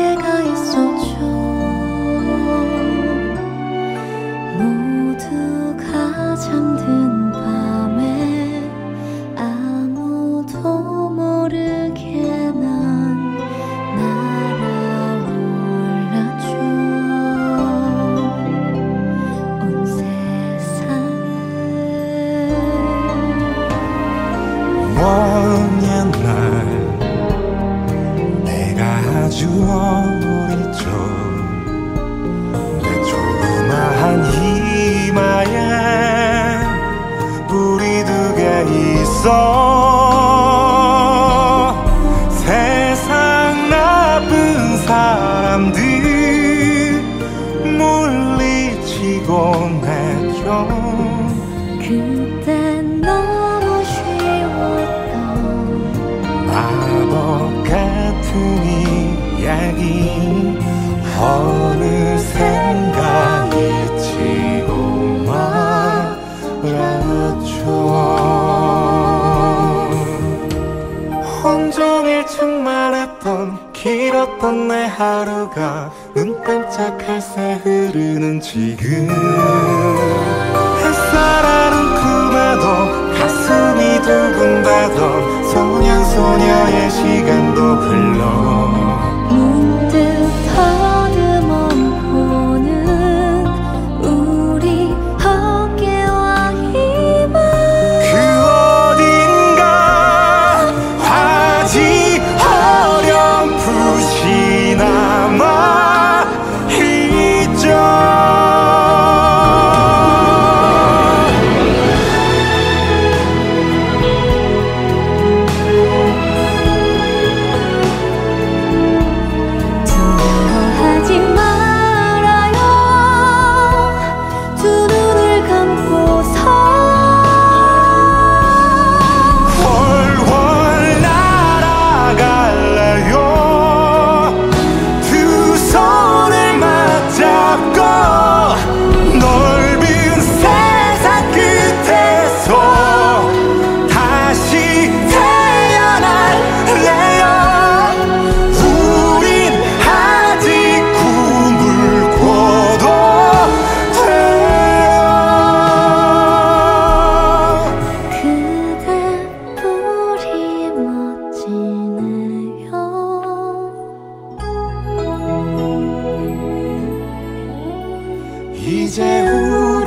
기회가 있었죠. 모두가 잠든 밤에 아무도 모르게 난 날아올랐죠. 온 세상을 먼 옛날 아주 오래죠 내 조그마한 이마에 우리 두 개 있어. 세상 나쁜 사람들 물리치고 했죠 그땐 너무 쉬웠던 마법 같은 어느샌가 잊지고 말았죠 온종일 충만했던 길었던 내 하루가 눈 깜짝할 새 흐르는 지금. 햇살하는 꿈에도 가슴이 두근대던 소년 소녀의 시간도 흘러 moon 이제 후